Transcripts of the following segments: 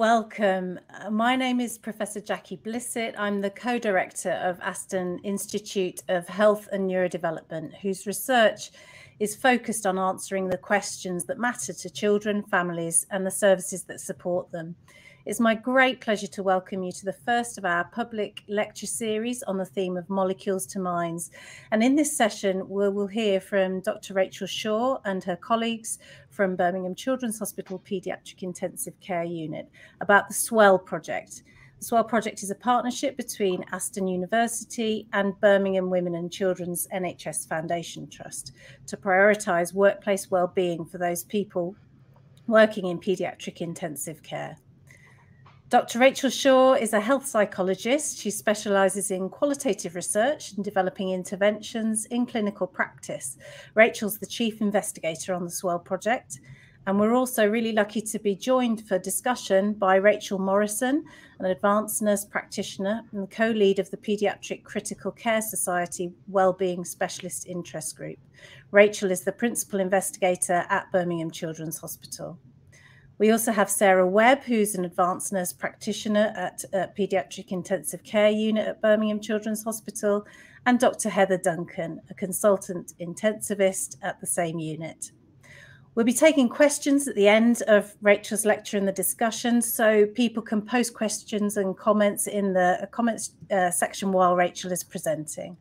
Welcome. Uh, my name is Professor Jackie Blissett. I'm the co director of Aston Institute of Health and Neurodevelopment, whose research is focused on answering the questions that matter to children, families, and the services that support them. It's my great pleasure to welcome you to the first of our public lecture series on the theme of molecules to minds. And in this session, we will hear from Dr. Rachel Shaw and her colleagues from Birmingham Children's Hospital Paediatric Intensive Care Unit about the SWELL project. The SWELL project is a partnership between Aston University and Birmingham Women and Children's NHS Foundation Trust to prioritise workplace well-being for those people working in paediatric intensive care. Dr. Rachel Shaw is a health psychologist. She specialises in qualitative research and developing interventions in clinical practice. Rachel's the chief investigator on the Swell project. And we're also really lucky to be joined for discussion by Rachel Morrison, an advanced nurse practitioner and co lead of the Paediatric Critical Care Society Wellbeing Specialist Interest Group. Rachel is the principal investigator at Birmingham Children's Hospital. We also have Sarah Webb, who's an advanced nurse practitioner at, at Paediatric Intensive Care Unit at Birmingham Children's Hospital, and Dr. Heather Duncan, a consultant intensivist at the same unit. We'll be taking questions at the end of Rachel's lecture in the discussion, so people can post questions and comments in the comments uh, section while Rachel is presenting.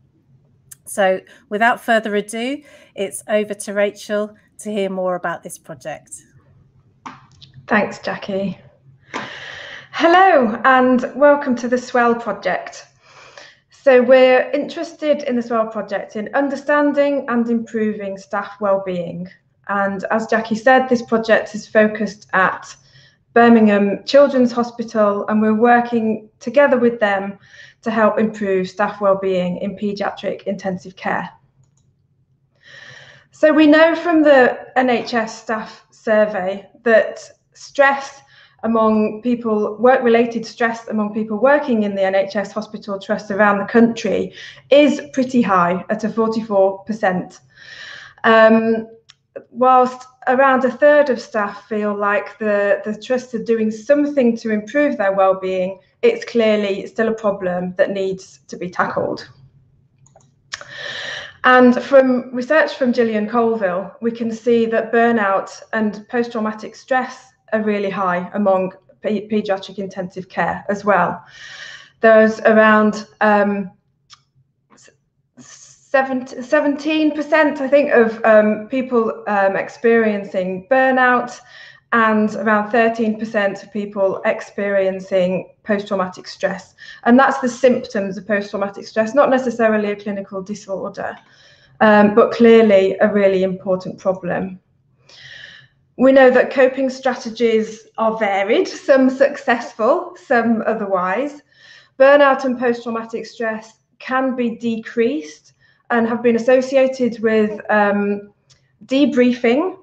So without further ado, it's over to Rachel to hear more about this project. Thanks, Jackie. Hello, and welcome to the Swell Project. So, we're interested in the Swell Project in understanding and improving staff well-being. And as Jackie said, this project is focused at Birmingham Children's Hospital, and we're working together with them to help improve staff well-being in paediatric intensive care. So we know from the NHS staff survey that stress among people, work related stress among people working in the NHS hospital trust around the country is pretty high at a 44%. Um, whilst around a third of staff feel like the, the trust are doing something to improve their well-being, it's clearly still a problem that needs to be tackled. And from research from Gillian Colville, we can see that burnout and post-traumatic stress are really high among pediatric intensive care as well. There's around um, 17%, I think, of um, people um, experiencing burnout and around 13% of people experiencing post-traumatic stress. And that's the symptoms of post-traumatic stress, not necessarily a clinical disorder, um, but clearly a really important problem. We know that coping strategies are varied, some successful, some otherwise. Burnout and post traumatic stress can be decreased and have been associated with um, debriefing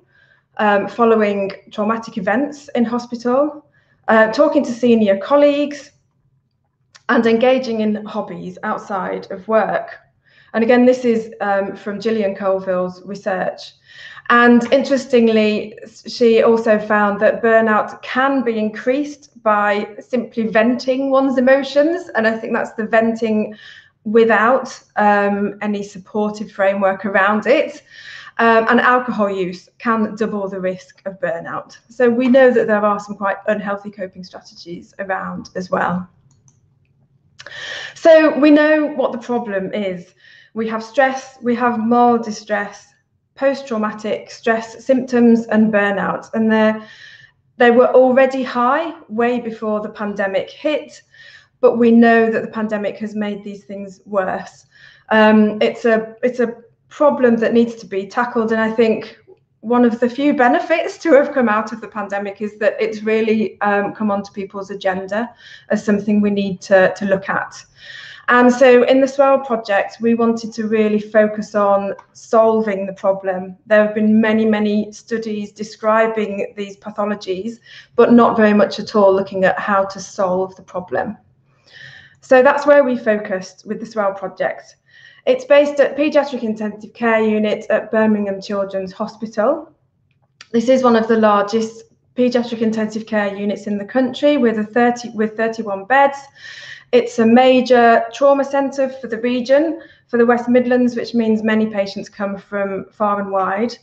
um, following traumatic events in hospital, uh, talking to senior colleagues, and engaging in hobbies outside of work. And again, this is um, from Gillian Colville's research. And interestingly, she also found that burnout can be increased by simply venting one's emotions. And I think that's the venting without um, any supportive framework around it. Um, and alcohol use can double the risk of burnout. So we know that there are some quite unhealthy coping strategies around as well. So we know what the problem is. We have stress, we have moral distress, post-traumatic stress symptoms and burnout. And they they were already high way before the pandemic hit, but we know that the pandemic has made these things worse. Um, it's a it's a problem that needs to be tackled, and I think one of the few benefits to have come out of the pandemic is that it's really um, come onto people's agenda as something we need to, to look at. And so in the Swell project, we wanted to really focus on solving the problem. There have been many, many studies describing these pathologies, but not very much at all looking at how to solve the problem. So that's where we focused with the Swell project. It's based at Paediatric Intensive Care Unit at Birmingham Children's Hospital. This is one of the largest paediatric intensive care units in the country with a 30 with 31 beds. It's a major trauma centre for the region, for the West Midlands, which means many patients come from far and wide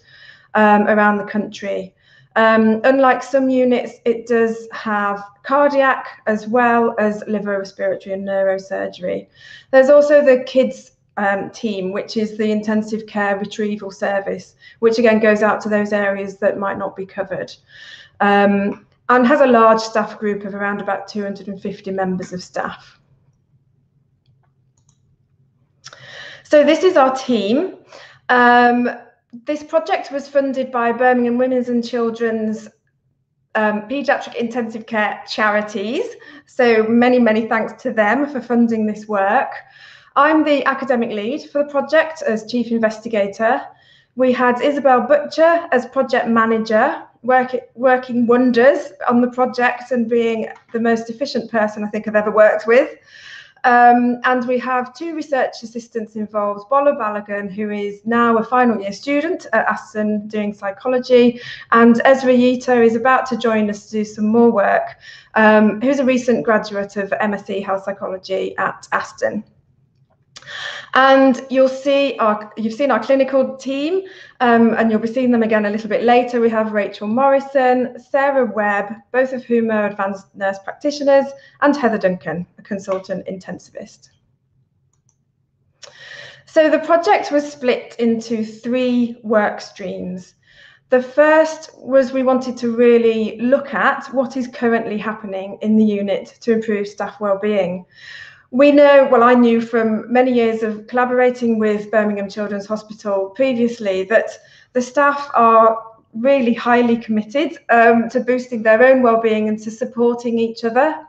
um, around the country. Um, unlike some units, it does have cardiac as well as liver, respiratory, and neurosurgery. There's also the kids um, team, which is the intensive care retrieval service, which again goes out to those areas that might not be covered. Um, and has a large staff group of around about 250 members of staff. So this is our team. Um, this project was funded by Birmingham Women's and Children's um, Paediatric Intensive Care Charities. So many, many thanks to them for funding this work. I'm the academic lead for the project as chief investigator. We had Isabel Butcher as project manager, work, working wonders on the project and being the most efficient person I think I've ever worked with. Um, and we have two research assistants involved, Bola Balogun, who is now a final year student at Aston doing psychology, and Ezra Yito is about to join us to do some more work, um, who's a recent graduate of MSc Health Psychology at Aston. And you'll see our, you've seen our clinical team, um, and you'll be seeing them again a little bit later. We have Rachel Morrison, Sarah Webb, both of whom are advanced nurse practitioners, and Heather Duncan, a consultant intensivist. So the project was split into three work streams. The first was we wanted to really look at what is currently happening in the unit to improve staff well-being we know, well, I knew from many years of collaborating with Birmingham Children's Hospital previously that the staff are really highly committed um, to boosting their own well-being and to supporting each other.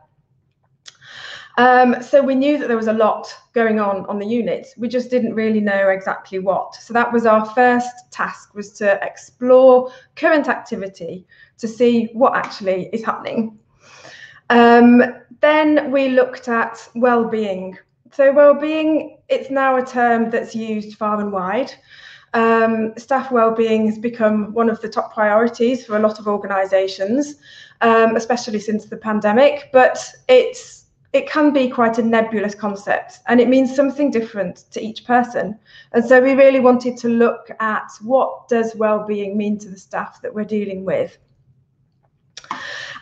Um, so we knew that there was a lot going on on the unit. We just didn't really know exactly what. So that was our first task was to explore current activity to see what actually is happening. Um, then we looked at well-being. So well-being, it's now a term that's used far and wide. Um, staff well-being has become one of the top priorities for a lot of organisations, um, especially since the pandemic. But it's it can be quite a nebulous concept, and it means something different to each person. And so we really wanted to look at what does well-being mean to the staff that we're dealing with.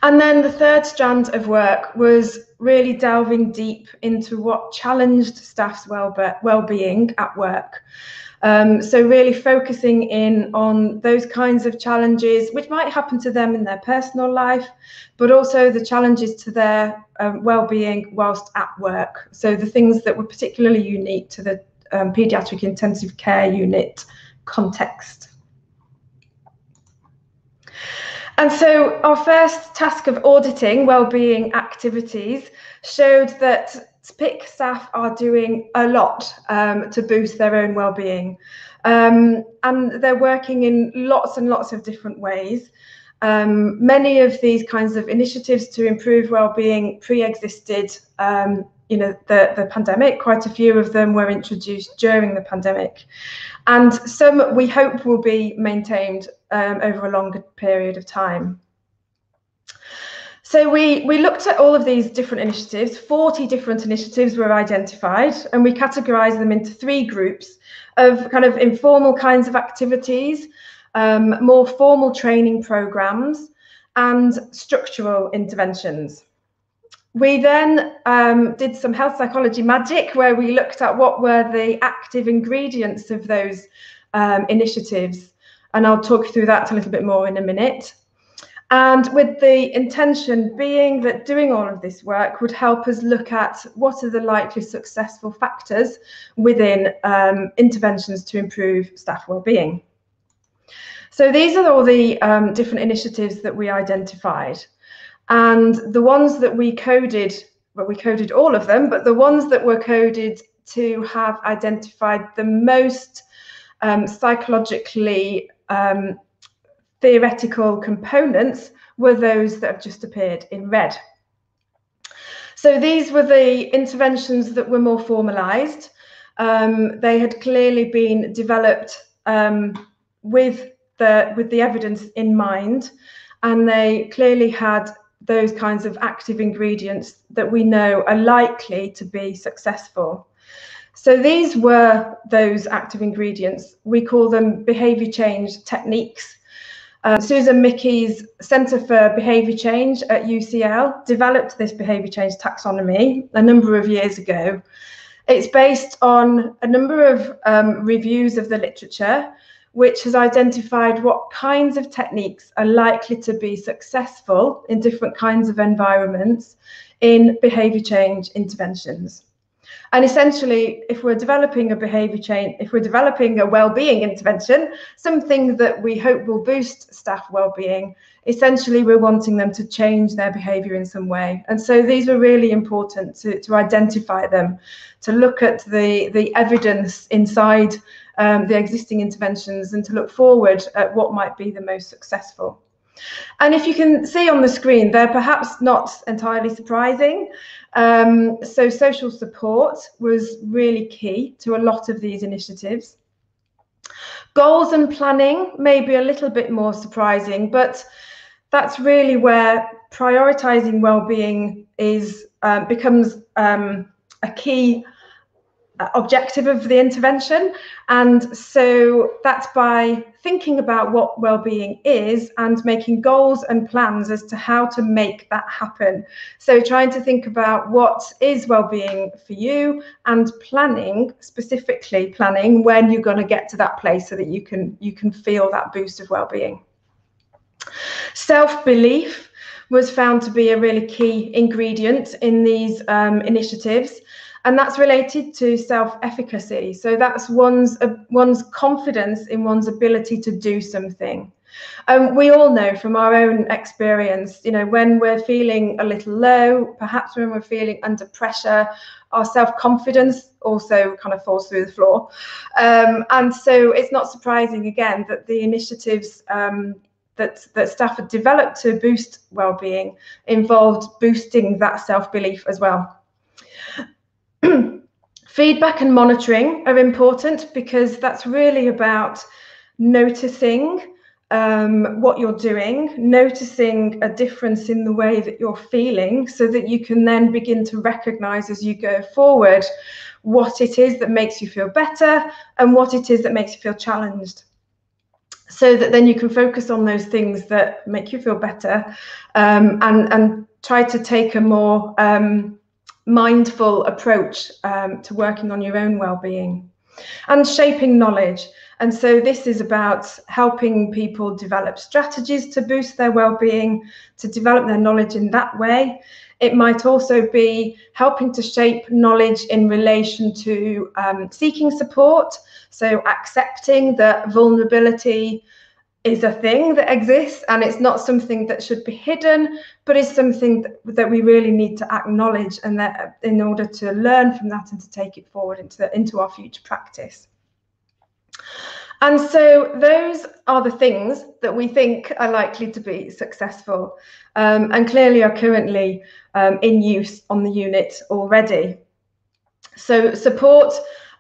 And then the third strand of work was really delving deep into what challenged staff's well-being at work. Um, so really focusing in on those kinds of challenges which might happen to them in their personal life, but also the challenges to their um, well-being whilst at work. So the things that were particularly unique to the um, paediatric intensive care unit context. And so our first task of auditing wellbeing activities showed that PIC staff are doing a lot um, to boost their own well-being. Um, and they're working in lots and lots of different ways. Um, many of these kinds of initiatives to improve well-being pre-existed um, you know, the, the pandemic. Quite a few of them were introduced during the pandemic. And some we hope will be maintained um, over a longer period of time. So we, we looked at all of these different initiatives, 40 different initiatives were identified, and we categorized them into three groups of kind of informal kinds of activities, um, more formal training programs, and structural interventions. We then um, did some health psychology magic where we looked at what were the active ingredients of those um, initiatives. And I'll talk through that a little bit more in a minute. And with the intention being that doing all of this work would help us look at what are the likely successful factors within um, interventions to improve staff well-being. So these are all the um, different initiatives that we identified. And the ones that we coded, well, we coded all of them, but the ones that were coded to have identified the most um, psychologically um, theoretical components were those that have just appeared in red. So these were the interventions that were more formalized. Um, they had clearly been developed um, with the with the evidence in mind and they clearly had those kinds of active ingredients that we know are likely to be successful. So these were those active ingredients. We call them behavior change techniques. Uh, Susan Michie's Centre for Behaviour Change at UCL developed this behaviour change taxonomy a number of years ago. It's based on a number of um, reviews of the literature, which has identified what kinds of techniques are likely to be successful in different kinds of environments in behaviour change interventions. And essentially, if we're developing a behaviour change, if we're developing a well-being intervention, something that we hope will boost staff well-being, essentially we're wanting them to change their behaviour in some way. And so these were really important to, to identify them, to look at the, the evidence inside um, the existing interventions and to look forward at what might be the most successful. And if you can see on the screen, they're perhaps not entirely surprising. Um, so social support was really key to a lot of these initiatives. Goals and planning may be a little bit more surprising, but that's really where prioritizing well-being is uh, becomes um, a key objective of the intervention. And so that's by thinking about what well-being is and making goals and plans as to how to make that happen. So trying to think about what is well-being for you and planning, specifically planning when you're going to get to that place so that you can you can feel that boost of well-being. Self-belief was found to be a really key ingredient in these um, initiatives and that's related to self-efficacy. So that's one's uh, one's confidence in one's ability to do something. Um, we all know from our own experience, you know, when we're feeling a little low, perhaps when we're feeling under pressure, our self-confidence also kind of falls through the floor. Um, and so it's not surprising again that the initiatives um, that, that staff had developed to boost well-being involved boosting that self-belief as well. Feedback and monitoring are important because that's really about noticing um, what you're doing, noticing a difference in the way that you're feeling so that you can then begin to recognize as you go forward what it is that makes you feel better and what it is that makes you feel challenged. So that then you can focus on those things that make you feel better um, and, and try to take a more um, mindful approach um, to working on your own well-being and shaping knowledge. And so this is about helping people develop strategies to boost their well-being to develop their knowledge in that way. It might also be helping to shape knowledge in relation to um, seeking support. So accepting that vulnerability is a thing that exists and it's not something that should be hidden but is something that, that we really need to acknowledge and that in order to learn from that and to take it forward into into our future practice. And so those are the things that we think are likely to be successful um, and clearly are currently um, in use on the unit already. So support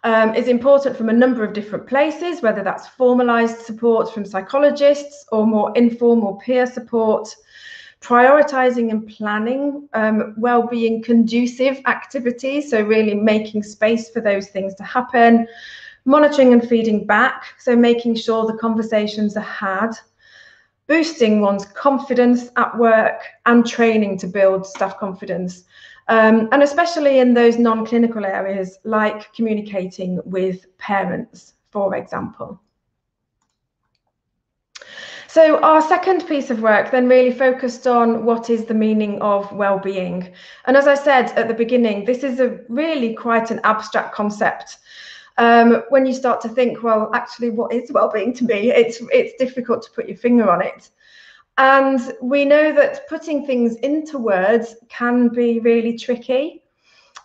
um, is important from a number of different places, whether that's formalized support from psychologists or more informal peer support, prioritizing and planning um, well-being conducive activities, so really making space for those things to happen, monitoring and feeding back, so making sure the conversations are had, boosting one's confidence at work and training to build staff confidence. Um, and especially in those non-clinical areas like communicating with parents, for example. So our second piece of work then really focused on what is the meaning of well-being. And as I said at the beginning, this is a really quite an abstract concept. Um, when you start to think, well, actually, what is well-being to me? It's it's difficult to put your finger on it. And we know that putting things into words can be really tricky.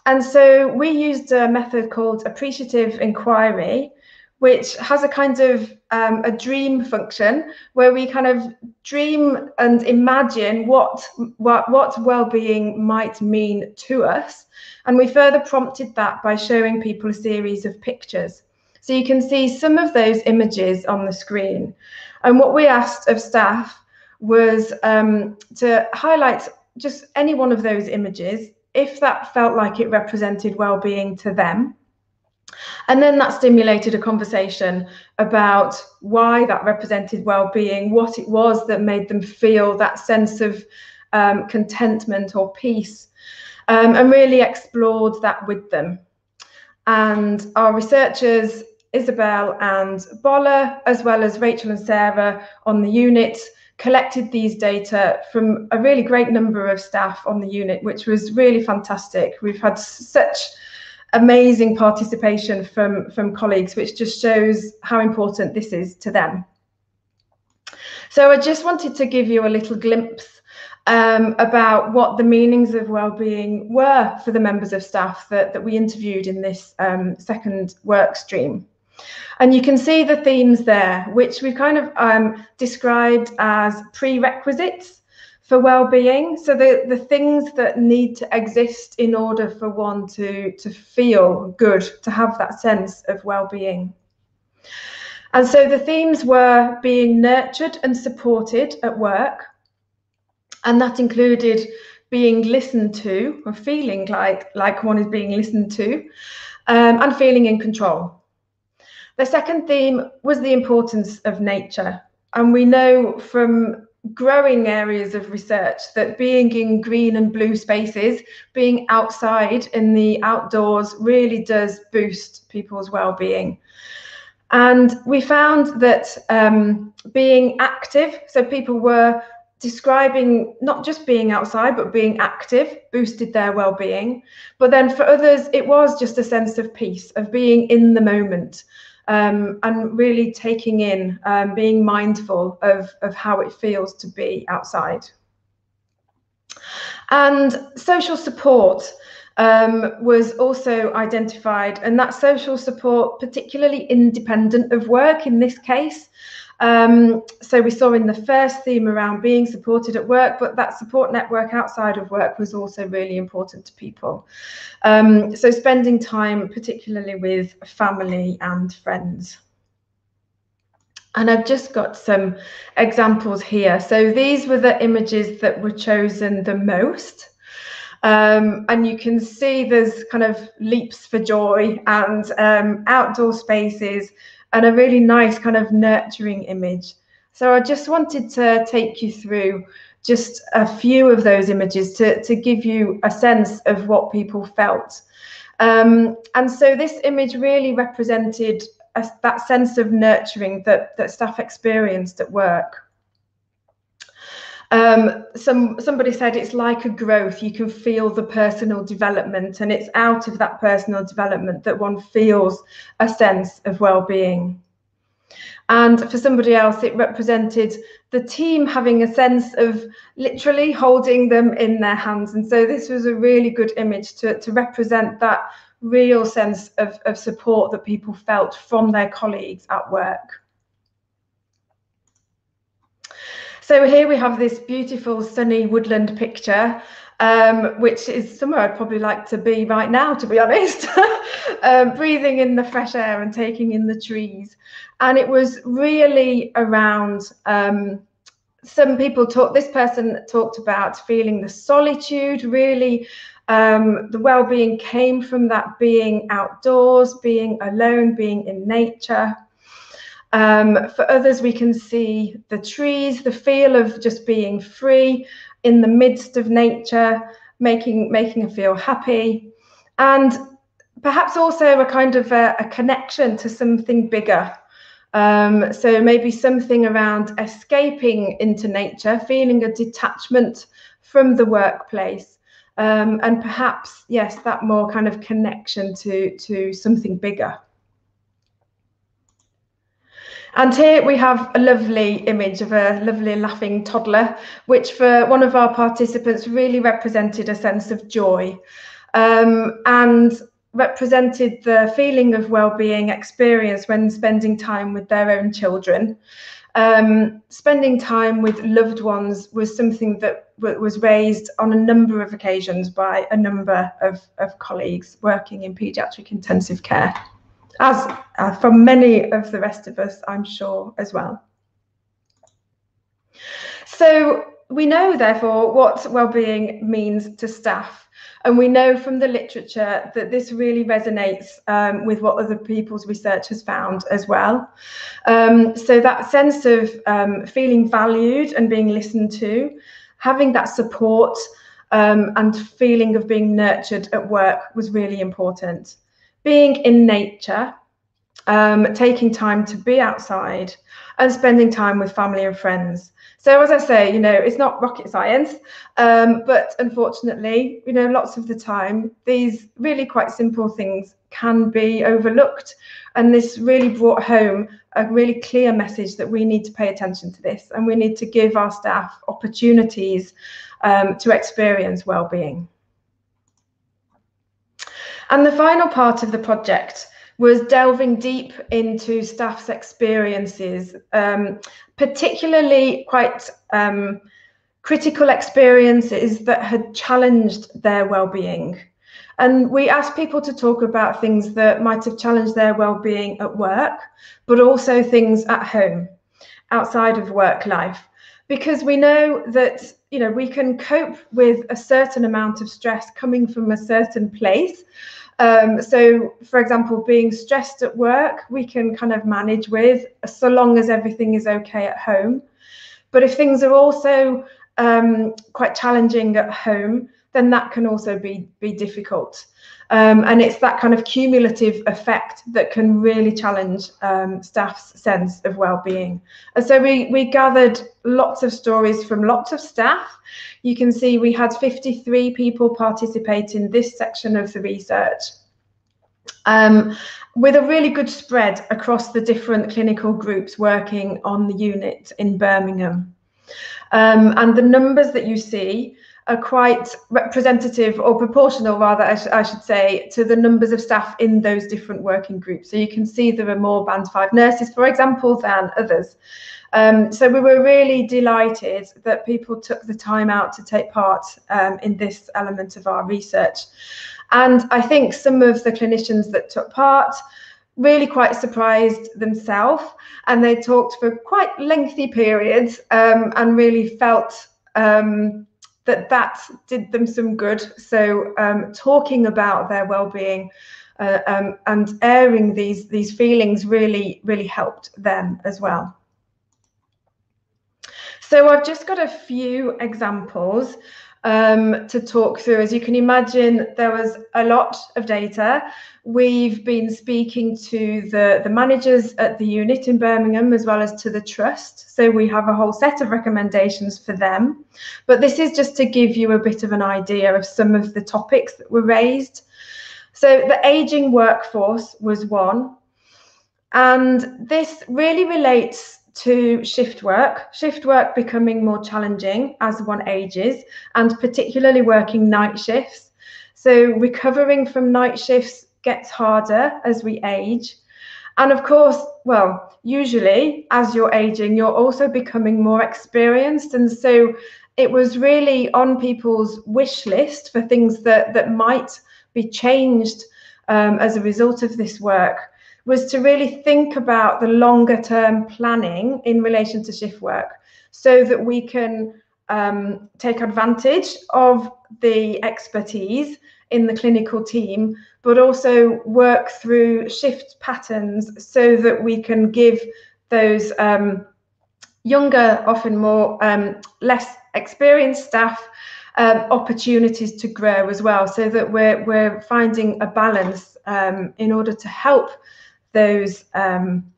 And so we used a method called appreciative inquiry, which has a kind of um, a dream function where we kind of dream and imagine what what, what well-being might mean to us. And we further prompted that by showing people a series of pictures. So you can see some of those images on the screen. And what we asked of staff was um, to highlight just any one of those images if that felt like it represented well-being to them. And then that stimulated a conversation about why that represented well-being what it was that made them feel that sense of um, contentment or peace um, and really explored that with them. And our researchers Isabel and Bola, as well as Rachel and Sarah on the unit, collected these data from a really great number of staff on the unit, which was really fantastic. We've had such amazing participation from, from colleagues, which just shows how important this is to them. So I just wanted to give you a little glimpse um, about what the meanings of well-being were for the members of staff that, that we interviewed in this um, second work stream. And you can see the themes there, which we've kind of um, described as prerequisites for well-being. So the, the things that need to exist in order for one to, to feel good, to have that sense of well-being. And so the themes were being nurtured and supported at work. And that included being listened to or feeling like, like one is being listened to um, and feeling in control. The second theme was the importance of nature. And we know from growing areas of research that being in green and blue spaces, being outside in the outdoors really does boost people's well-being. And we found that um, being active, so people were describing not just being outside, but being active boosted their well-being. But then for others, it was just a sense of peace, of being in the moment um, and really taking in, um, being mindful of, of how it feels to be outside. And social support um, was also identified, and that social support, particularly independent of work in this case, um, so we saw in the first theme around being supported at work, but that support network outside of work was also really important to people. Um, so spending time particularly with family and friends. And I've just got some examples here. So these were the images that were chosen the most. Um, and you can see there's kind of leaps for joy and um, outdoor spaces and a really nice kind of nurturing image. So I just wanted to take you through just a few of those images to, to give you a sense of what people felt. Um, and so this image really represented a, that sense of nurturing that, that staff experienced at work. Um, some somebody said it's like a growth. You can feel the personal development, and it's out of that personal development that one feels a sense of well-being. And for somebody else, it represented the team having a sense of literally holding them in their hands. And so this was a really good image to, to represent that real sense of, of support that people felt from their colleagues at work. So here we have this beautiful sunny woodland picture, um, which is somewhere I'd probably like to be right now, to be honest, um, breathing in the fresh air and taking in the trees. And it was really around um, some people talk, this person talked about feeling the solitude, really um, the well-being came from that being outdoors, being alone, being in nature. Um, for others, we can see the trees, the feel of just being free in the midst of nature, making making her feel happy, and perhaps also a kind of a, a connection to something bigger. Um, so maybe something around escaping into nature, feeling a detachment from the workplace, um, and perhaps yes, that more kind of connection to to something bigger. And here we have a lovely image of a lovely laughing toddler, which for one of our participants really represented a sense of joy um, and represented the feeling of well-being experienced when spending time with their own children. Um, spending time with loved ones was something that was raised on a number of occasions by a number of, of colleagues working in paediatric intensive care as uh, from many of the rest of us, I'm sure, as well. So we know, therefore, what well-being means to staff. And we know from the literature that this really resonates um, with what other people's research has found as well. Um, so that sense of um, feeling valued and being listened to, having that support um, and feeling of being nurtured at work was really important. Being in nature, um, taking time to be outside and spending time with family and friends. So as I say, you know, it's not rocket science, um, but unfortunately, you know, lots of the time, these really quite simple things can be overlooked. And this really brought home a really clear message that we need to pay attention to this and we need to give our staff opportunities um, to experience well-being. And the final part of the project was delving deep into staff's experiences, um, particularly quite um, critical experiences that had challenged their well-being. And we asked people to talk about things that might have challenged their well-being at work, but also things at home, outside of work life, because we know that you know we can cope with a certain amount of stress coming from a certain place um, so, for example, being stressed at work, we can kind of manage with so long as everything is okay at home. But if things are also um, quite challenging at home, then that can also be, be difficult. Um, and it's that kind of cumulative effect that can really challenge um, staff's sense of well-being. And so we, we gathered lots of stories from lots of staff. You can see we had 53 people participate in this section of the research. Um, with a really good spread across the different clinical groups working on the unit in Birmingham. Um, and the numbers that you see are quite representative or proportional rather I, sh I, should say to the numbers of staff in those different working groups. So you can see there are more band five nurses for example than others. Um, so we were really delighted that people took the time out to take part um, in this element of our research. And I think some of the clinicians that took part really quite surprised themselves and they talked for quite lengthy periods um, and really felt um, that that did them some good. So um, talking about their well-being uh, um, and airing these these feelings really really helped them as well. So I've just got a few examples um, to talk through. As you can imagine, there was a lot of data. We've been speaking to the, the managers at the unit in Birmingham as well as to the trust. So we have a whole set of recommendations for them. But this is just to give you a bit of an idea of some of the topics that were raised. So the ageing workforce was one. And this really relates to shift work, shift work becoming more challenging as one ages, and particularly working night shifts. So recovering from night shifts gets harder as we age. And of course, well, usually as you're aging, you're also becoming more experienced. And so it was really on people's wish list for things that, that might be changed um, as a result of this work was to really think about the longer term planning in relation to shift work so that we can um, take advantage of the expertise in the clinical team, but also work through shift patterns so that we can give those um, younger, often more um, less experienced staff um, opportunities to grow as well, so that we're we're finding a balance um, in order to help those um,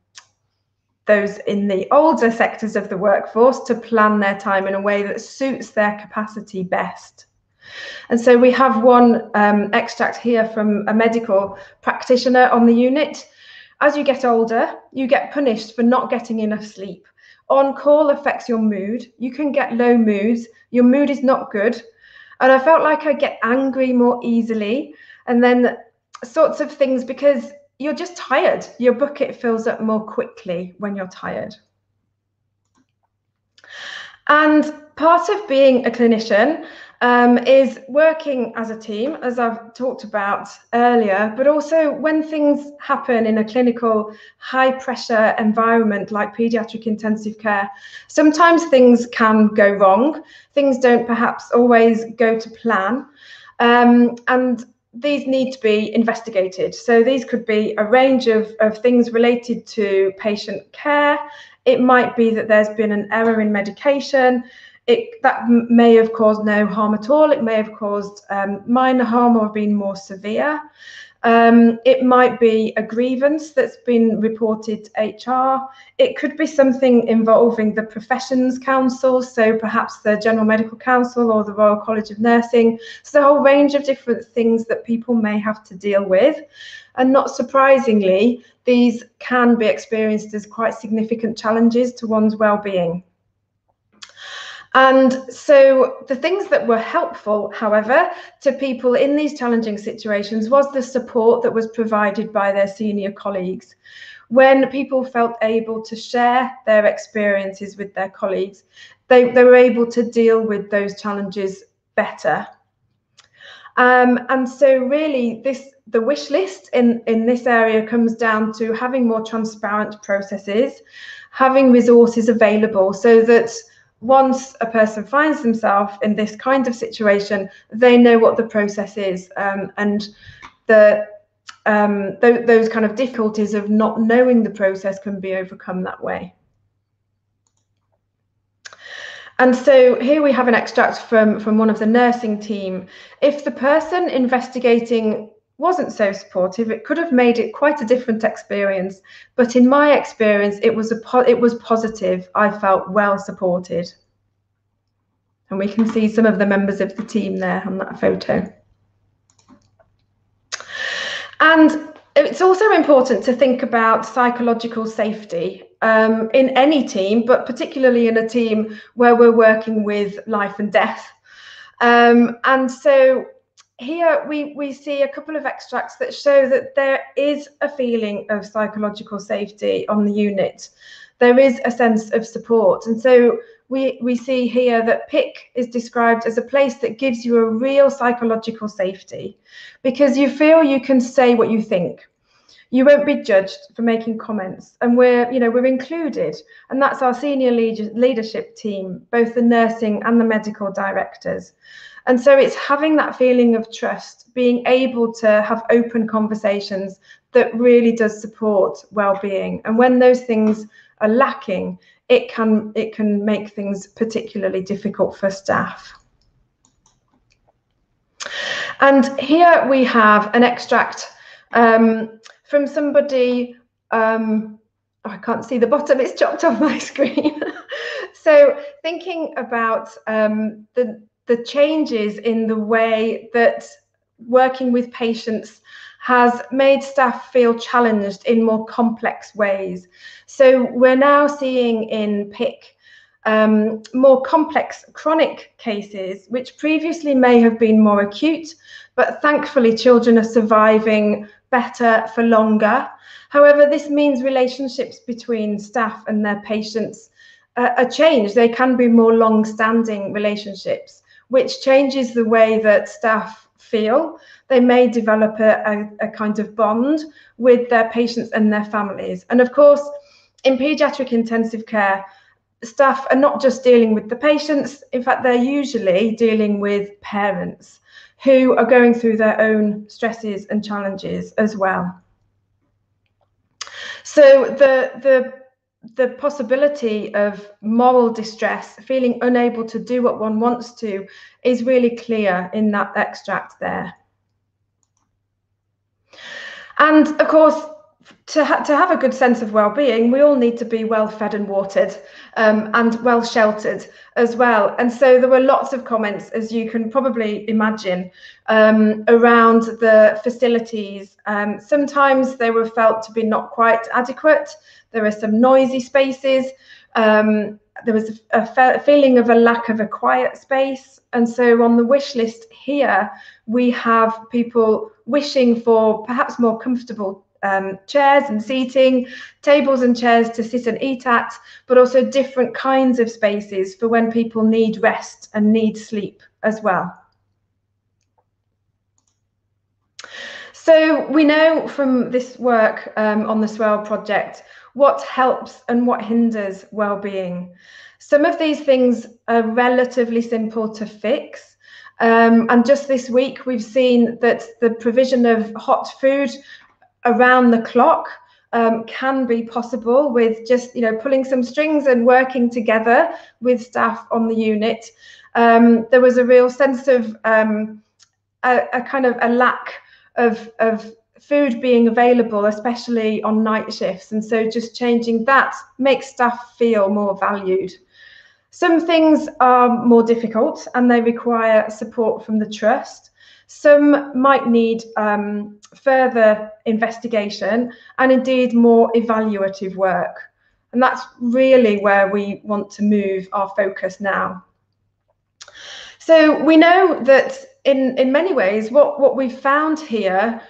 those in the older sectors of the workforce to plan their time in a way that suits their capacity best. And so we have one um, extract here from a medical practitioner on the unit. As you get older, you get punished for not getting enough sleep. On call affects your mood. You can get low moods. Your mood is not good. And I felt like I get angry more easily. And then sorts of things because you're just tired. Your bucket fills up more quickly when you're tired. And part of being a clinician um, is working as a team, as I've talked about earlier, but also when things happen in a clinical high pressure environment like paediatric intensive care, sometimes things can go wrong. Things don't perhaps always go to plan. Um, and these need to be investigated. So these could be a range of, of things related to patient care. It might be that there's been an error in medication it that may have caused no harm at all. It may have caused um, minor harm or been more severe. Um, it might be a grievance that's been reported to HR. It could be something involving the Professions Council, so perhaps the General Medical Council or the Royal College of Nursing. So a whole range of different things that people may have to deal with. And not surprisingly, these can be experienced as quite significant challenges to one's well-being. And so the things that were helpful, however, to people in these challenging situations was the support that was provided by their senior colleagues. When people felt able to share their experiences with their colleagues, they, they were able to deal with those challenges better. Um, and so really this the wish list in, in this area comes down to having more transparent processes, having resources available so that once a person finds themselves in this kind of situation, they know what the process is um, and the um, th those kind of difficulties of not knowing the process can be overcome that way. And so here we have an extract from, from one of the nursing team. If the person investigating wasn't so supportive, it could have made it quite a different experience. But in my experience, it was a it was positive. I felt well supported. And we can see some of the members of the team there on that photo. And it's also important to think about psychological safety um, in any team, but particularly in a team where we're working with life and death. Um, and so here we, we see a couple of extracts that show that there is a feeling of psychological safety on the unit. There is a sense of support. And so we, we see here that PIC is described as a place that gives you a real psychological safety because you feel you can say what you think. You won't be judged for making comments and we're, you know, we're included. And that's our senior leadership team, both the nursing and the medical directors. And so it's having that feeling of trust, being able to have open conversations that really does support well-being. And when those things are lacking, it can it can make things particularly difficult for staff. And here we have an extract um, from somebody. Um, oh, I can't see the bottom; it's chopped off my screen. so thinking about um, the the changes in the way that working with patients has made staff feel challenged in more complex ways. So we're now seeing in PIC um, more complex chronic cases, which previously may have been more acute, but thankfully children are surviving better for longer. However, this means relationships between staff and their patients uh, are changed. They can be more long-standing relationships, which changes the way that staff feel. They may develop a, a, a, kind of bond with their patients and their families. And of course, in paediatric intensive care, staff are not just dealing with the patients, in fact, they're usually dealing with parents who are going through their own stresses and challenges as well. So the, the the possibility of moral distress, feeling unable to do what one wants to, is really clear in that extract there. And of course, to, ha to have a good sense of well-being, we all need to be well fed and watered um, and well sheltered as well. And so there were lots of comments, as you can probably imagine, um, around the facilities. Um, sometimes they were felt to be not quite adequate. There are some noisy spaces. Um, there was a, a feeling of a lack of a quiet space. And so on the wish list here, we have people wishing for perhaps more comfortable um, chairs and seating, tables and chairs to sit and eat at, but also different kinds of spaces for when people need rest and need sleep as well. So we know from this work um, on the Swell project what helps and what hinders well-being. Some of these things are relatively simple to fix. Um, and just this week, we've seen that the provision of hot food around the clock um, can be possible with just you know pulling some strings and working together with staff on the unit. Um, there was a real sense of um, a, a, kind of a lack of, of food being available, especially on night shifts. And so just changing that makes staff feel more valued. Some things are more difficult and they require support from the trust. Some might need um, further investigation and indeed more evaluative work. And that's really where we want to move our focus now. So we know that in, in many ways, what, what we've found here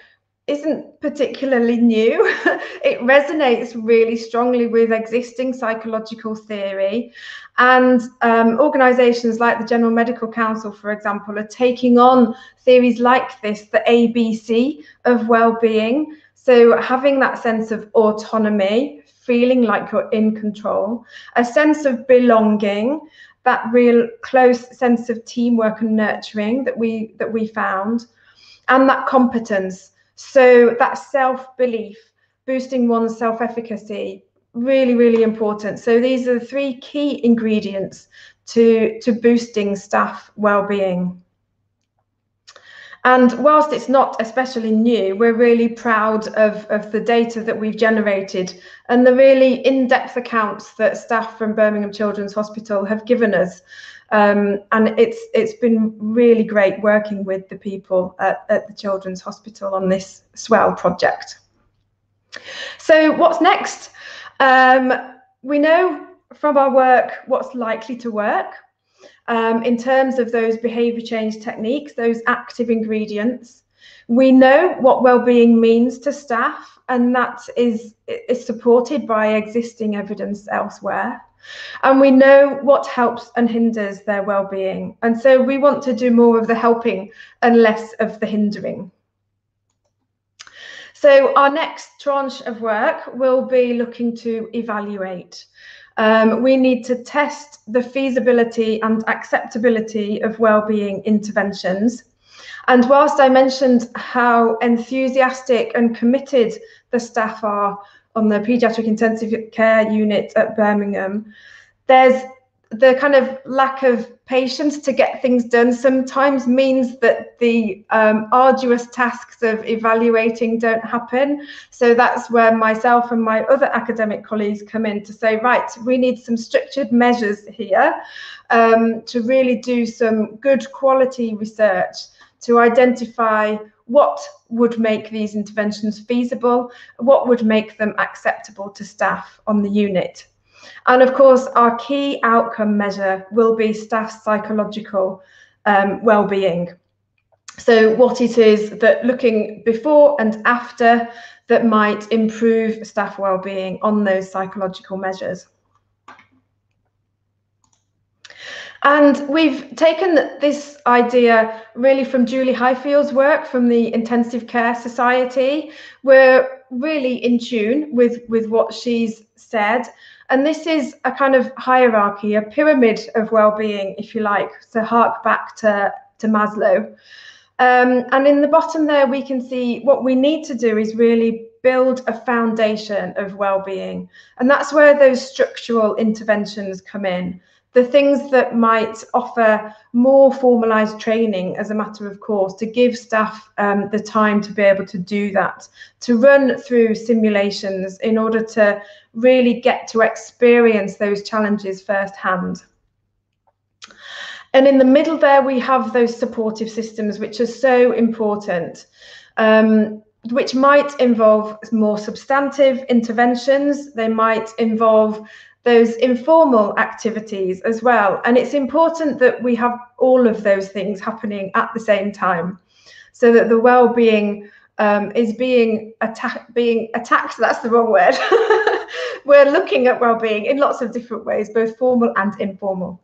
isn't particularly new. it resonates really strongly with existing psychological theory. And um, organizations like the General Medical Council, for example, are taking on theories like this, the ABC of well-being. So having that sense of autonomy, feeling like you're in control, a sense of belonging, that real close sense of teamwork and nurturing that we that we found and that competence so that self-belief boosting one's self-efficacy really really important so these are the three key ingredients to to boosting staff well-being and whilst it's not especially new, we're really proud of, of the data that we've generated and the really in-depth accounts that staff from Birmingham Children's Hospital have given us. Um, and it's it's been really great working with the people at, at the Children's Hospital on this Swell project. So what's next? Um, we know from our work what's likely to work um, in terms of those behavior change techniques, those active ingredients. We know what well-being means to staff, and that is, is supported by existing evidence elsewhere. And we know what helps and hinders their well-being. And so we want to do more of the helping and less of the hindering. So our next tranche of work will be looking to evaluate um, we need to test the feasibility and acceptability of well-being interventions. And whilst I mentioned how enthusiastic and committed the staff are on the paediatric intensive care unit at Birmingham, there's the kind of lack of patience to get things done sometimes means that the um, arduous tasks of evaluating don't happen. So that's where myself and my other academic colleagues come in to say, right, we need some structured measures here um, to really do some good quality research to identify what would make these interventions feasible, what would make them acceptable to staff on the unit. And of course, our key outcome measure will be staff psychological um, well-being. So what it is that looking before and after that might improve staff well-being on those psychological measures. And we've taken this idea really from Julie Highfield's work from the Intensive Care Society. We're really in tune with, with what she's said. And this is a kind of hierarchy, a pyramid of well-being, if you like, So hark back to, to Maslow. Um, and in the bottom there, we can see what we need to do is really build a foundation of well-being. And that's where those structural interventions come in the things that might offer more formalized training as a matter of course to give staff um, the time to be able to do that, to run through simulations in order to really get to experience those challenges firsthand. And in the middle there, we have those supportive systems, which are so important, um, which might involve more substantive interventions. They might involve those informal activities as well. And it's important that we have all of those things happening at the same time so that the well-being um, is being attacked being attacked that's the wrong word. We're looking at well-being in lots of different ways both formal and informal.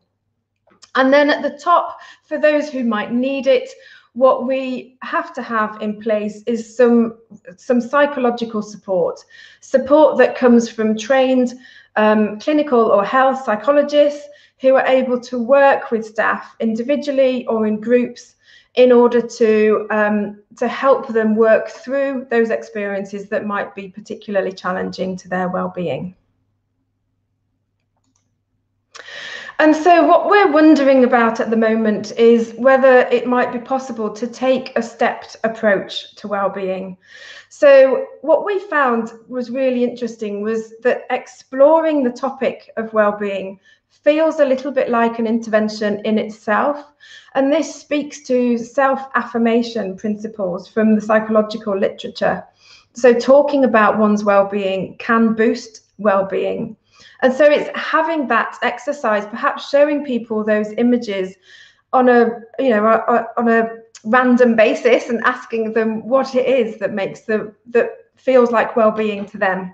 And then at the top, for those who might need it, what we have to have in place is some some psychological support, support that comes from trained um, clinical or health psychologists who are able to work with staff individually or in groups in order to um, to help them work through those experiences that might be particularly challenging to their well-being. And so, what we're wondering about at the moment is whether it might be possible to take a stepped approach to well-being. So, what we found was really interesting was that exploring the topic of well-being feels a little bit like an intervention in itself. And this speaks to self affirmation principles from the psychological literature. So, talking about one's well being can boost well being. And so it's having that exercise, perhaps showing people those images on a, you know, on a random basis and asking them what it is that makes them, that feels like well-being to them.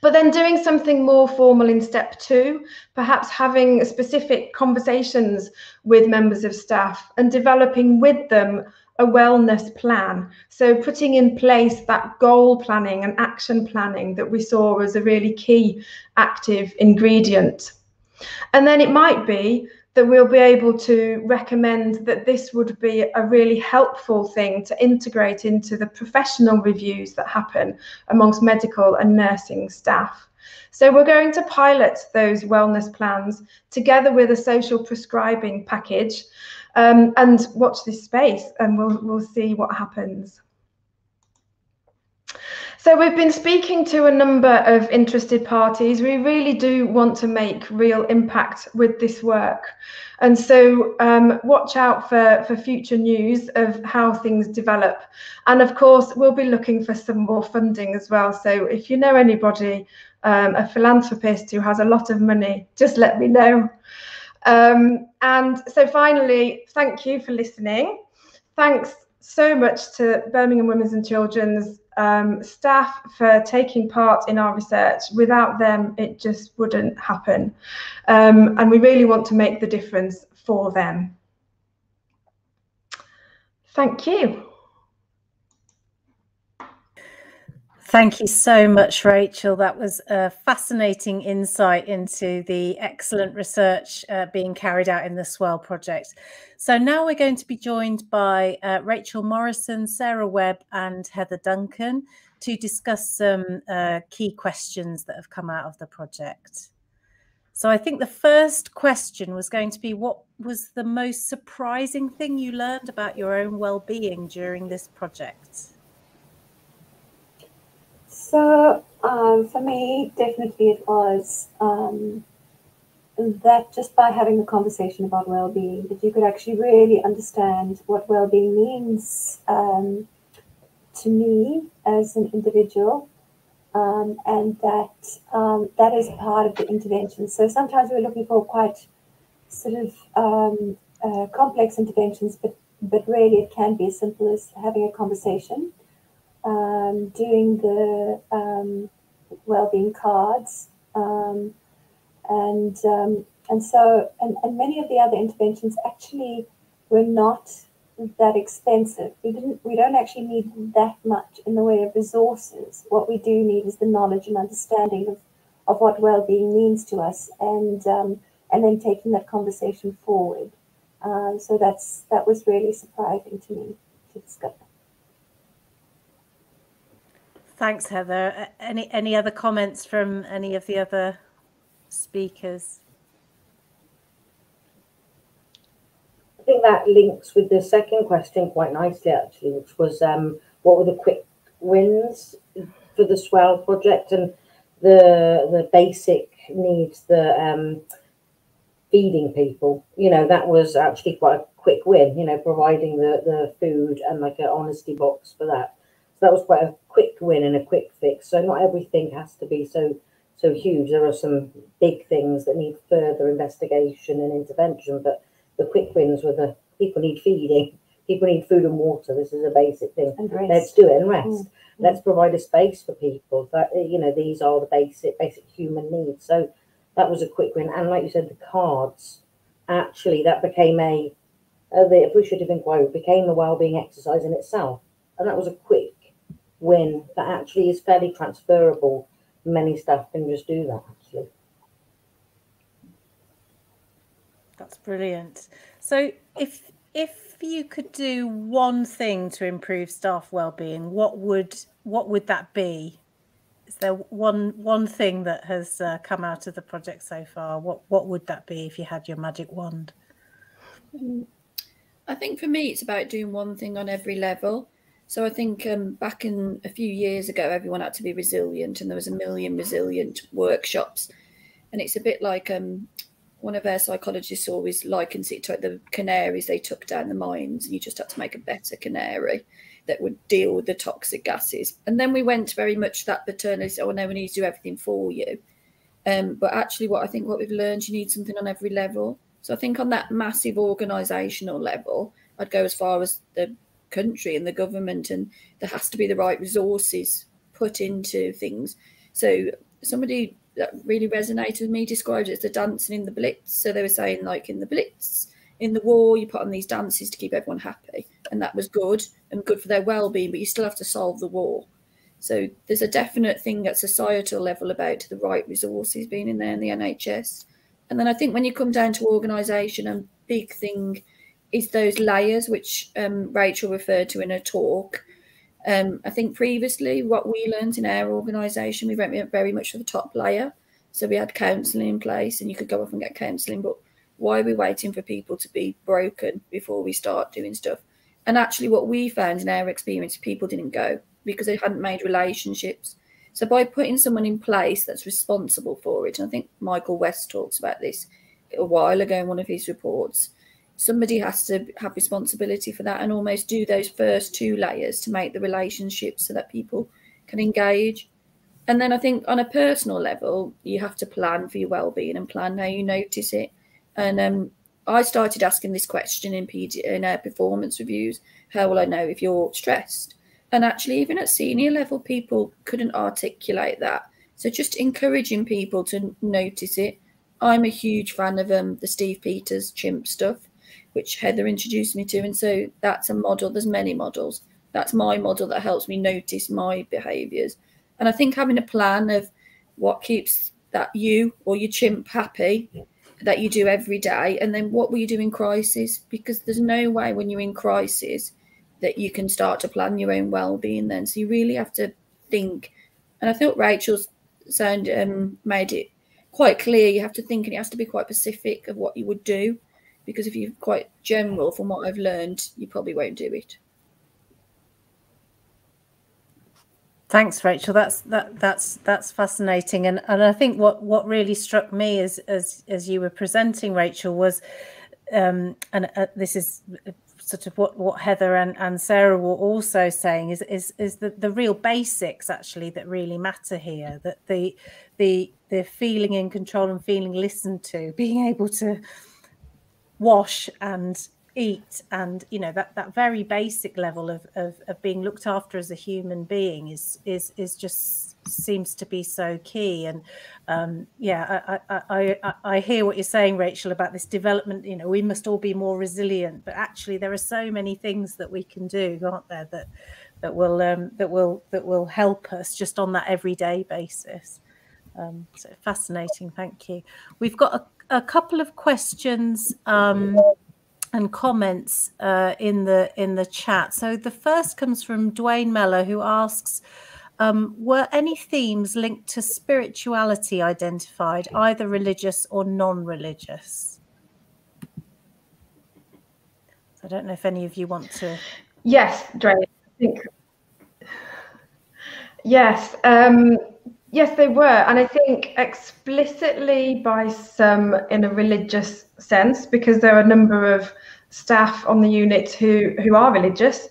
But then doing something more formal in step two, perhaps having specific conversations with members of staff and developing with them a wellness plan. So putting in place that goal planning and action planning that we saw as a really key active ingredient. And then it might be that we'll be able to recommend that this would be a really helpful thing to integrate into the professional reviews that happen amongst medical and nursing staff. So we're going to pilot those wellness plans together with a social prescribing package um, and watch this space and we'll, we'll see what happens. So we've been speaking to a number of interested parties. We really do want to make real impact with this work. And so um, watch out for, for future news of how things develop. And of course, we'll be looking for some more funding as well. So if you know anybody, um, a philanthropist who has a lot of money, just let me know. Um, and so finally, thank you for listening. Thanks so much to Birmingham Women's and Children's um, staff for taking part in our research. Without them, it just wouldn't happen. Um, and we really want to make the difference for them. Thank you. Thank you so much, Rachel. That was a fascinating insight into the excellent research uh, being carried out in the Swell project. So now we're going to be joined by uh, Rachel Morrison, Sarah Webb, and Heather Duncan to discuss some uh, key questions that have come out of the project. So I think the first question was going to be what was the most surprising thing you learned about your own well-being during this project? So um, for me, definitely it was um, that just by having a conversation about well-being, that you could actually really understand what well-being means um, to me as an individual, um, and that um, that is part of the intervention. So sometimes we're looking for quite sort of um, uh, complex interventions, but but really it can be as simple as having a conversation um, doing the um, well-being cards, um, and um, and so and, and many of the other interventions actually were not that expensive. We didn't we don't actually need that much in the way of resources. What we do need is the knowledge and understanding of, of what well-being means to us, and um, and then taking that conversation forward. Um, so that's that was really surprising to me to discover. Thanks, Heather. Any any other comments from any of the other speakers? I think that links with the second question quite nicely, actually, which was um, what were the quick wins for the Swell project and the the basic needs, the um, feeding people. You know, that was actually quite a quick win. You know, providing the the food and like an honesty box for that that was quite a quick win and a quick fix. So not everything has to be so so huge. There are some big things that need further investigation and intervention, but the quick wins were the people need feeding, people need food and water. This is a basic thing. Let's do it and rest. Mm. Let's provide a space for people. That you know these are the basic basic human needs. So that was a quick win. And like you said, the cards actually that became a uh, the appreciative inquiry became a well-being exercise in itself, and that was a quick win that actually is fairly transferable. Many staff can just do that actually. That's brilliant. So if if you could do one thing to improve staff well-being, what would what would that be? Is there one one thing that has uh, come out of the project so far? What what would that be if you had your magic wand? I think for me, it's about doing one thing on every level. So I think um, back in a few years ago, everyone had to be resilient, and there was a million resilient workshops. And it's a bit like um, one of our psychologists always likens it to the canaries they took down the mines, and you just had to make a better canary that would deal with the toxic gases. And then we went very much that paternalist, oh no, we need to do everything for you. Um, but actually, what I think what we've learned, you need something on every level. So I think on that massive organisational level, I'd go as far as the country and the government, and there has to be the right resources put into things. So somebody that really resonated with me described it as the dancing in the blitz. So they were saying like in the blitz, in the war, you put on these dances to keep everyone happy, and that was good and good for their well-being. But you still have to solve the war. So there's a definite thing at societal level about the right resources being in there in the NHS. And then I think when you come down to organisation, a big thing is those layers, which um, Rachel referred to in her talk. Um, I think previously what we learned in our organisation, we went very much for the top layer. So we had counselling in place and you could go off and get counselling. But why are we waiting for people to be broken before we start doing stuff? And actually, what we found in our experience, people didn't go because they hadn't made relationships. So by putting someone in place that's responsible for it, and I think Michael West talks about this a while ago in one of his reports, somebody has to have responsibility for that and almost do those first two layers to make the relationship so that people can engage. And then I think on a personal level, you have to plan for your well-being and plan how you notice it. And um, I started asking this question in PD in our performance reviews: How will I know if you're stressed? And actually, even at senior level, people couldn't articulate that. So just encouraging people to notice it. I'm a huge fan of um, the Steve Peters chimp stuff, which Heather introduced me to. And so that's a model. There's many models. That's my model that helps me notice my behaviors. And I think having a plan of what keeps that you or your chimp happy that you do every day, and then what will you do in crisis? Because there's no way when you're in crisis that you can start to plan your own well-being then so you really have to think and i thought rachel's sound um, made it quite clear you have to think and it has to be quite specific of what you would do because if you're quite general from what i've learned you probably won't do it Thanks, Rachel. That's that that's that's fascinating, and and I think what what really struck me as as as you were presenting, Rachel, was, um, and uh, this is sort of what, what Heather and, and Sarah were also saying is is is the, the real basics actually that really matter here. That the the the feeling in control and feeling listened to, being able to wash and eat and you know that that very basic level of, of of being looked after as a human being is is is just seems to be so key. And um, yeah, I, I, I, I hear what you're saying, Rachel, about this development. You know, we must all be more resilient, but actually, there are so many things that we can do, aren't there? That that will um, that will that will help us just on that everyday basis. Um, so fascinating, thank you. We've got a, a couple of questions um, and comments uh, in the in the chat. So the first comes from Dwayne Meller, who asks, um, were any themes linked to spirituality identified, either religious or non religious? I don't know if any of you want to. Yes, Dwayne. I think. Yes, um, yes, they were, and I think explicitly by some in a religious sense, because there are a number of staff on the unit who who are religious.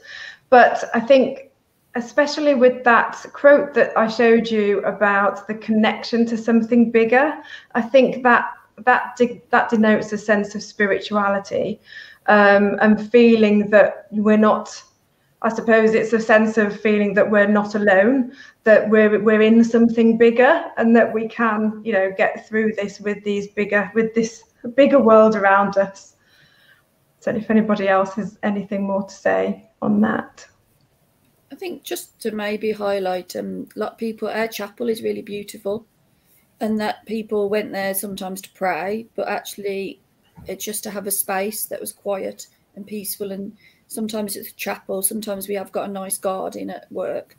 But I think especially with that quote that I showed you about the connection to something bigger, I think that that de- that denotes a sense of spirituality um, and feeling that we're not. I suppose it's a sense of feeling that we're not alone, that we're we're in something bigger, and that we can, you know, get through this with these bigger with this bigger world around us. So if anybody else has anything more to say on that. I think just to maybe highlight, um, a lot of people, our chapel is really beautiful, and that people went there sometimes to pray, but actually, it's just to have a space that was quiet and peaceful. And sometimes it's a chapel, sometimes we have got a nice garden at work,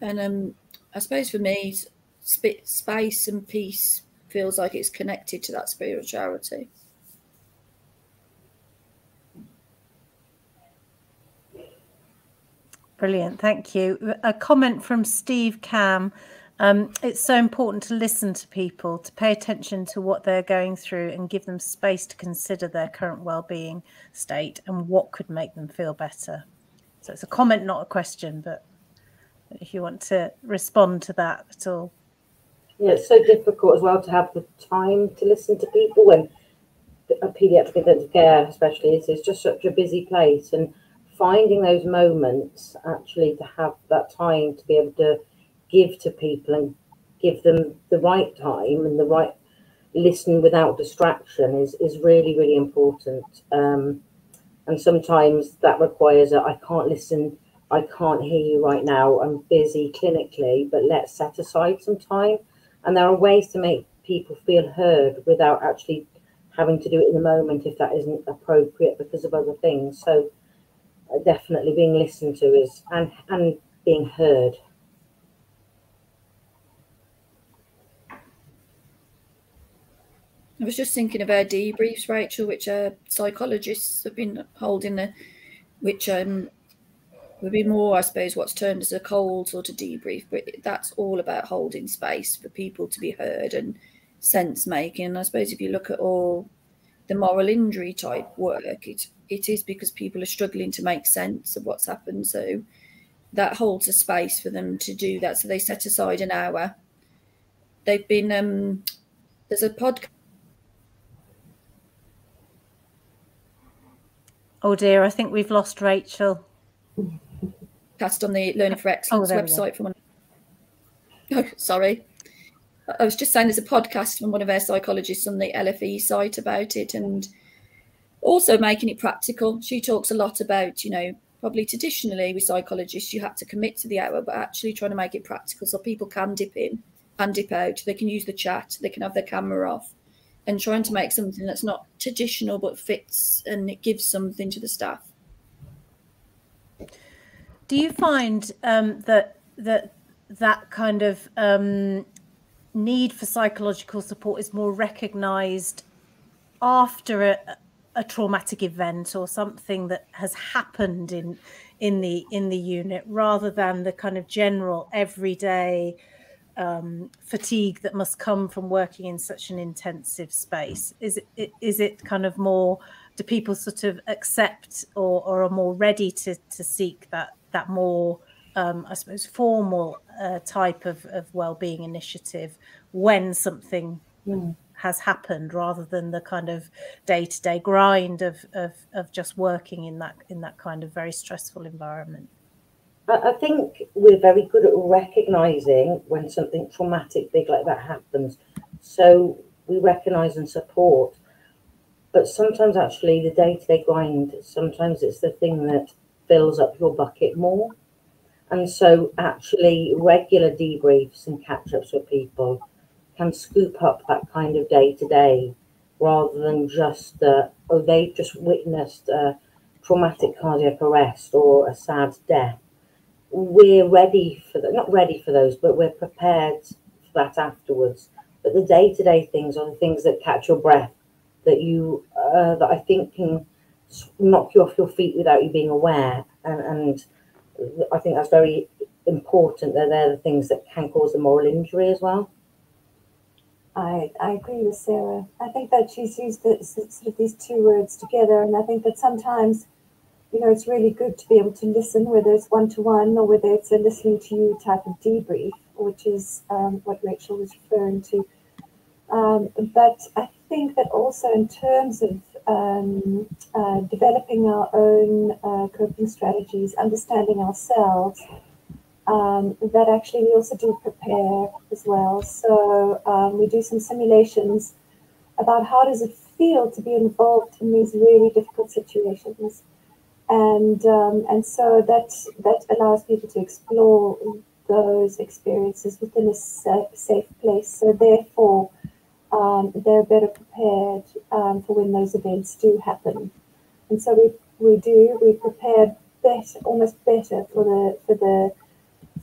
and um, I suppose for me, space and peace feels like it's connected to that spirituality. Brilliant, thank you. A comment from Steve Cam. Um, it's so important to listen to people, to pay attention to what they're going through and give them space to consider their current well-being state and what could make them feel better. So it's a comment, not a question, but if you want to respond to that at all. Yeah, it's so difficult as well to have the time to listen to people when a paediatric intensive care, especially, is, is just such a busy place. And finding those moments actually to have that time to be able to give to people and give them the right time and the right listen without distraction is, is really, really important. Um, and sometimes that requires a I can't listen, I can't hear you right now, I'm busy clinically, but let's set aside some time. And there are ways to make people feel heard without actually having to do it in the moment if that isn't appropriate because of other things. So uh, definitely being listened to is and and being heard. I was just thinking of our debriefs, Rachel, which uh, psychologists have been holding, the, which um, would be more, I suppose, what's termed as a cold sort of debrief. But that's all about holding space for people to be heard and sense making. And I suppose if you look at all the moral injury type work, it it is because people are struggling to make sense of what's happened. So that holds a space for them to do that. So they set aside an hour. They've been um, there's a podcast Oh dear, I think we've lost Rachel. Cast on the Learning for Excellence oh, website from one. Oh, sorry. I was just saying there's a podcast from one of our psychologists on the LFE site about it and also making it practical. She talks a lot about, you know, probably traditionally with psychologists, you had to commit to the hour, but actually trying to make it practical so people can dip in and dip out. They can use the chat, they can have their camera off and trying to make something that's not traditional but fits and it gives something to the staff. Do you find um, that that that kind of um, need for psychological support is more recognised after a, a traumatic event or something that has happened in in the in the unit rather than the kind of general everyday um, fatigue that must come from working in such an intensive space? Is it is it kind of more? Do people sort of accept or, or are more ready to to seek that that more, um, I suppose, formal uh, type of, of well-being initiative when something mm. has happened, rather than the kind of day-to-day grind of, of of just working in that in that kind of very stressful environment? I think we're very good at recognizing when something traumatic big like that happens. So we recognize and support. But sometimes, actually, the day to day grind, sometimes it's the thing that fills up your bucket more. And so, actually, regular debriefs and catch ups with people can scoop up that kind of day to day rather than just, uh, oh, they've just witnessed a traumatic cardiac arrest or a sad death we're ready for that, not ready for those, but we're prepared for that afterwards. But the day to day things are the things that catch your breath, that you, uh, that I think can knock you off your feet without you being aware. And, and I think that's very important that they're the things that can cause a moral injury as well. I, I agree with Sarah. I think that she's used this, sort of these two words together, and I think that sometimes you know, it's really good to be able to listen, whether it's one to one or whether it's a listening to you type of debrief, which is um, what Rachel was referring to. Um, but I think that also in terms of um, uh, developing our own uh, coping strategies, understanding ourselves, um, that actually we also do prepare as well. So um, we do some simulations about how does it feel to be involved in these really difficult situations. And um, and so that that allows people to explore those experiences within a safe place. So therefore, um, they're better prepared um, for when those events do happen. And so we we do we prepare better, almost better for the for the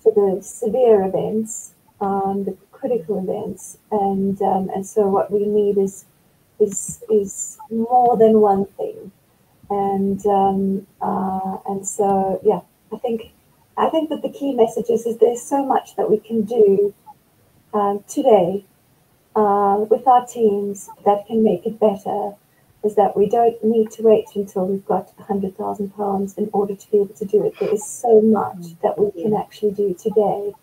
for the severe events, um, the critical events, and um, and so what we need is is is more than one thing, and um, uh, and so yeah, I think I think that the key message is, is there's so much that we can do um, today uh, with our teams that can make it better is that we don't need to wait until we've got £100,000 in order to be able to do it. There is so much mm. that we can actually do today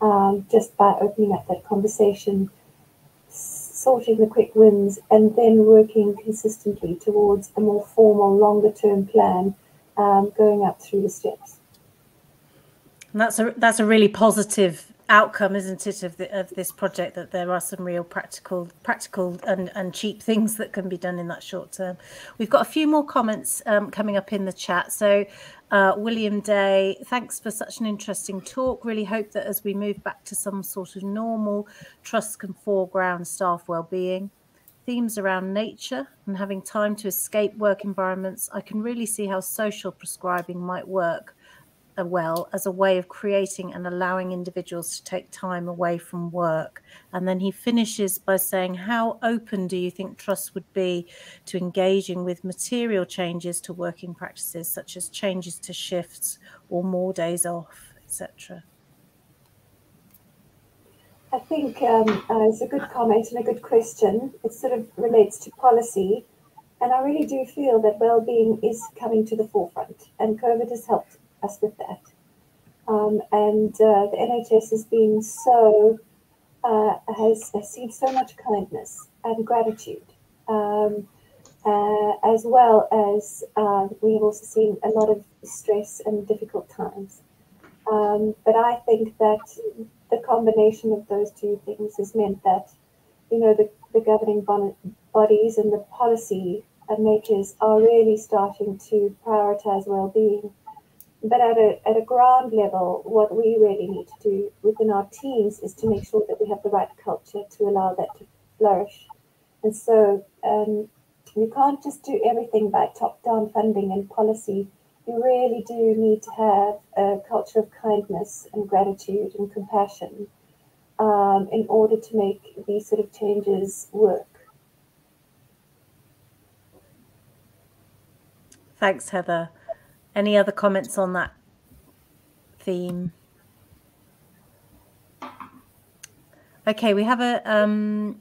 um, just by opening up that conversation, sorting the quick wins, and then working consistently towards a more formal, longer term plan um, going up through the steps. And that's a that's a really positive outcome, isn't it, of, the, of this project? That there are some real practical, practical and, and cheap things that can be done in that short term. We've got a few more comments um, coming up in the chat. So, uh, William Day, thanks for such an interesting talk. Really hope that as we move back to some sort of normal, trust can foreground staff well-being. Themes around nature and having time to escape work environments. I can really see how social prescribing might work well as a way of creating and allowing individuals to take time away from work. And then he finishes by saying, How open do you think trust would be to engaging with material changes to working practices, such as changes to shifts or more days off, etc.? I think um, uh, it's a good comment and a good question. It sort of relates to policy. And I really do feel that well-being is coming to the forefront, and COVID has helped us with that. Um, and uh, the NHS has been so uh, has, has, seen so much kindness and gratitude, um, uh, as well as uh, we have also seen a lot of stress and difficult times. Um, but I think that the combination of those two things has meant that, you know, the, the governing bodies and the policy makers are really starting to prioritize well-being but at a, at a ground level, what we really need to do within our teams is to make sure that we have the right culture to allow that to flourish. And so um, you can't just do everything by top down funding and policy. You really do need to have a culture of kindness and gratitude and compassion um, in order to make these sort of changes work. Thanks, Heather. Any other comments on that theme? Okay, we have a um,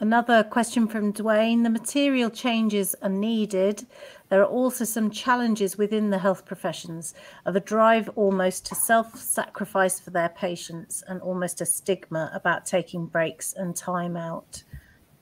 another question from Dwayne. The material changes are needed. There are also some challenges within the health professions of a drive almost to self-sacrifice for their patients and almost a stigma about taking breaks and time out.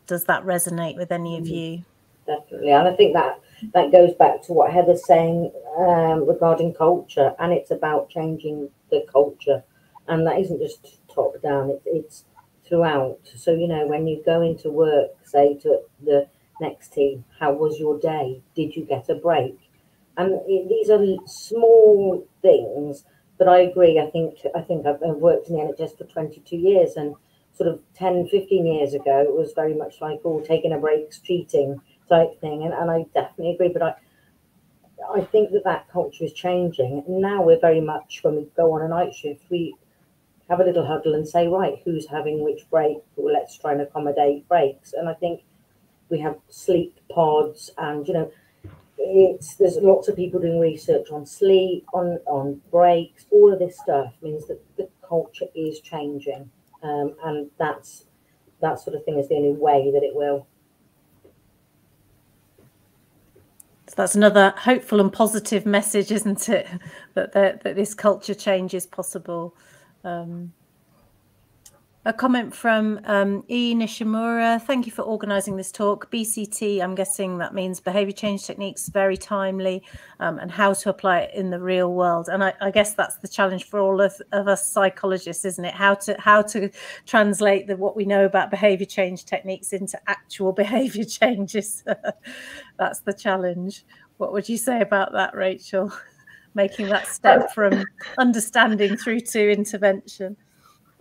Does that resonate with any of mm. you? Definitely, and I think that that goes back to what Heather's saying um, regarding culture, and it's about changing the culture, and that isn't just top down; it's, it's throughout. So you know, when you go into work, say to the next team, "How was your day? Did you get a break?" And it, these are small things, but I agree. I think I think I've, I've worked in the NHS for 22 years, and sort of 10, 15 years ago, it was very much like, "Oh, taking a break's cheating." Type thing. And, and I definitely agree. But I, I think that that culture is changing. Now we're very much, when we go on a night shift, we have a little huddle and say, right, who's having which break? Well, let's try and accommodate breaks. And I think we have sleep pods and, you know, it's there's lots of people doing research on sleep, on on breaks, all of this stuff means that the culture is changing. Um, and that's that sort of thing is the only way that it will. So that's another hopeful and positive message, isn't it? That that, that this culture change is possible. Um, A comment from um, E. Nishimura. Thank you for organising this talk. BCT, I'm guessing that means behaviour change techniques, very timely, um, and how to apply it in the real world. And I, I guess that's the challenge for all of, of, us psychologists, isn't it? How to how to translate the, what we know about behaviour change techniques into actual behaviour changes. that's the challenge. What would you say about that, Rachel? Making that step from understanding through to intervention.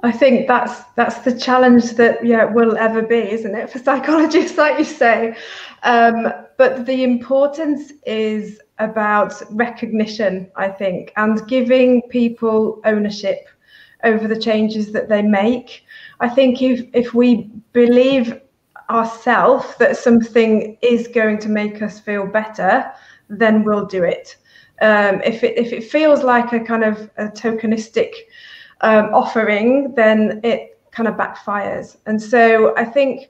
I think that's that's the challenge that yeah will ever be, isn't it, for psychologists, like you say. Um, but the importance is about recognition, I think, and giving people ownership over the changes that they make. I think if if we believe ourselves that something is going to make us feel better, then we'll do it. Um, if it if it feels like a kind of a tokenistic um, offering, then it kind of backfires. And so I think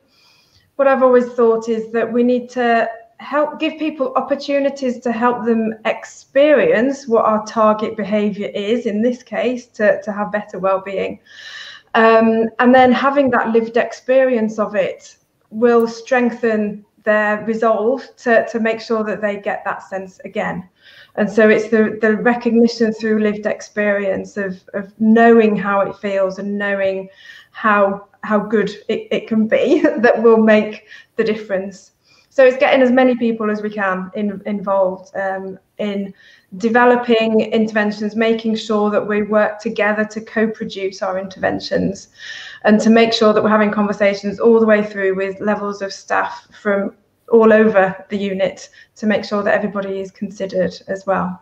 what I've always thought is that we need to help give people opportunities to help them experience what our target behavior is in this case to, to have better well-being um, and then having that lived experience of it will strengthen their resolve to, to make sure that they get that sense again. And so it's the the recognition through lived experience of of knowing how it feels and knowing how how good it, it can be that will make the difference. So it's getting as many people as we can in, involved um, in developing interventions making sure that we work together to co-produce our interventions and to make sure that we're having conversations all the way through with levels of staff from all over the unit to make sure that everybody is considered as well.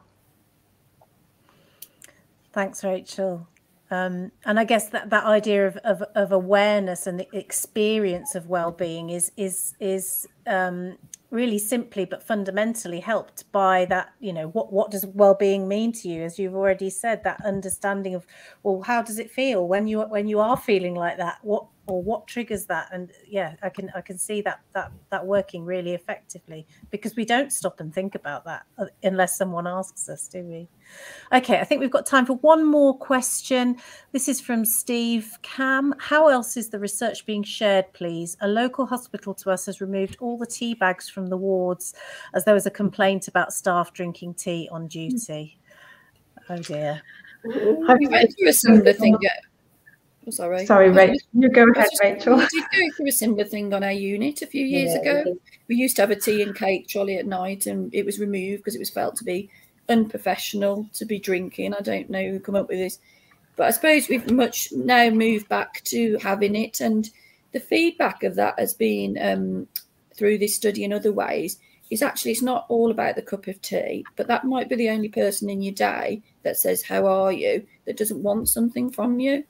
Thanks, Rachel. Um, and I guess that, that idea of, of, of awareness and the experience of well-being is is is um, really simply but fundamentally helped by that you know what what does well-being mean to you? As you've already said that understanding of well how does it feel when you when you are feeling like that? What or what triggers that? And yeah i can i can see that that that working really effectively because we don't stop and think about that uh, unless someone asks us do we? Okay i think we've got time for one more question. This is from steve cam. How else is the research being shared please? A local hospital to us has removed all the tea bags from the wards as there was a complaint about staff drinking tea on duty. Oh dear. We went through a similar thing Sorry. Sorry, Rachel. You go ahead, Rachel. We did go through a similar thing on our unit a few years yeah, ago. We used to have a tea and cake trolley at night, and it was removed because it was felt to be unprofessional to be drinking. I don't know who come up with this, but I suppose we've much now moved back to having it, and the feedback of that has been um, through this study and other ways is actually it's not all about the cup of tea, but that might be the only person in your day that says how are you that doesn't want something from you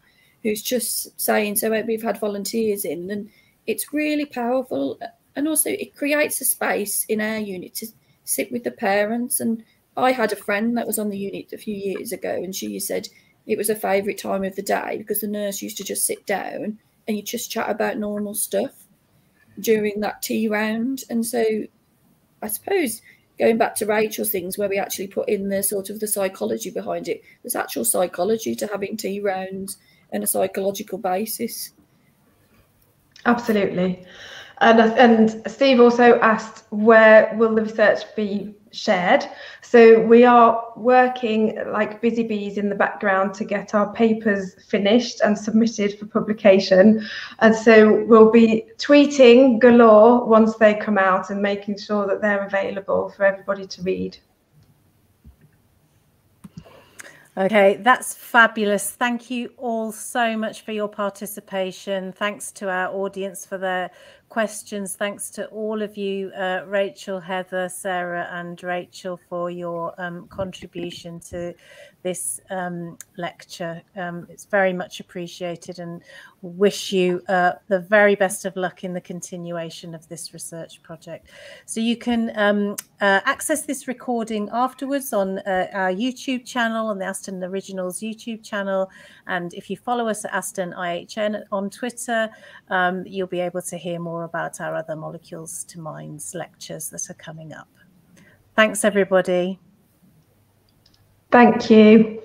who's just saying, so we've had volunteers in, and it's really powerful. And also, it creates a space in our unit to sit with the parents. And I had a friend that was on the unit a few years ago, and she said it was a favourite time of the day because the nurse used to just sit down and you just chat about normal stuff during that tea round. And so, I suppose going back to Rachel's things where we actually put in the sort of the psychology behind it, there's actual psychology to having tea rounds and a psychological basis. Absolutely. And, and Steve also asked where will the research be shared? So we are working like busy bees in the background to get our papers finished and submitted for publication. And so we'll be tweeting galore once they come out and making sure that they're available for everybody to read. Okay, that's fabulous. Thank you all so much for your participation. Thanks to our audience for their questions. Thanks to all of you, uh, Rachel, Heather, Sarah, and Rachel, for your um, contribution to this um, lecture. Um, it's very much appreciated and wish you uh, the very best of luck in the continuation of this research project. So you can um, uh, access this recording afterwards on uh, our YouTube channel, on the Aston Originals YouTube channel. And if you follow us at Aston IHN on Twitter, um, you'll be able to hear more about our other Molecules to Minds lectures that are coming up. Thanks, everybody. Thank you.